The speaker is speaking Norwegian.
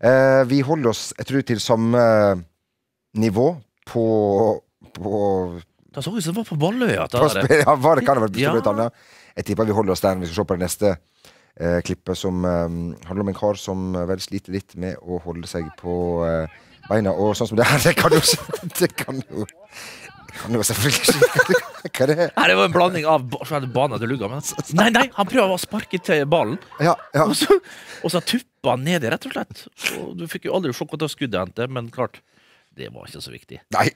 Eh, vi holder oss, jeg tror, til samme nivå på, på, Det så ut som det var på Balløya. ja, det kan det være på Ja. Jeg tipper vi holder oss der når vi skal se på det neste eh, klippet, som eh, handler om en kar som eh, vel sliter litt med å holde seg på eh, beina. Og sånn som det her, det kan jo Det kan jo, det kan jo selvfølgelig ikke Hva er det? Nei, det var en blanding av ba- så er det bane til lugga. Men nei, nei, han prøver å sparke til ballen, Ja, ja. og så, og så tuppa han nedi, rett og slett. Og du fikk jo aldri se det skuddet endte, men klart, det var ikke så viktig. Nei,